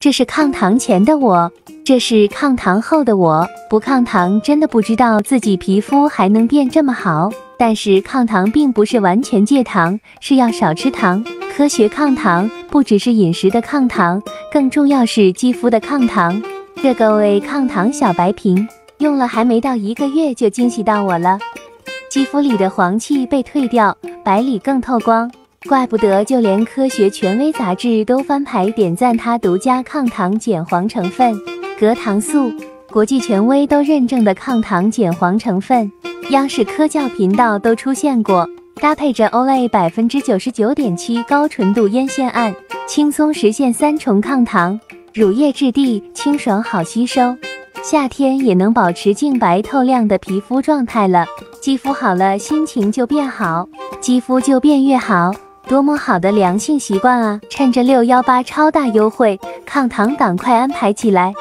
这是抗糖前的我，这是抗糖后的我。不抗糖真的不知道自己皮肤还能变这么好。但是抗糖并不是完全戒糖，是要少吃糖。科学抗糖不只是饮食的抗糖，更重要是肌肤的抗糖。这个为抗糖小白瓶用了还没到一个月就惊喜到我了，肌肤里的黄气被退掉，白里更透光。怪不得就连科学权威杂志都翻牌点赞它独家抗糖减黄成分——隔糖素，国际权威都认证的抗糖减黄成分，央视科教频道都出现过。搭配着 Olay 百分之九十九点七高纯度烟酰胺，轻松实现三重抗糖，乳液质地清爽好吸收，夏天也能保持净白透亮的皮肤状态了。肌肤好了，心情就变好，肌肤就变越好。多么好的良性习惯啊！趁着六幺八超大优惠，抗糖赶快安排起来。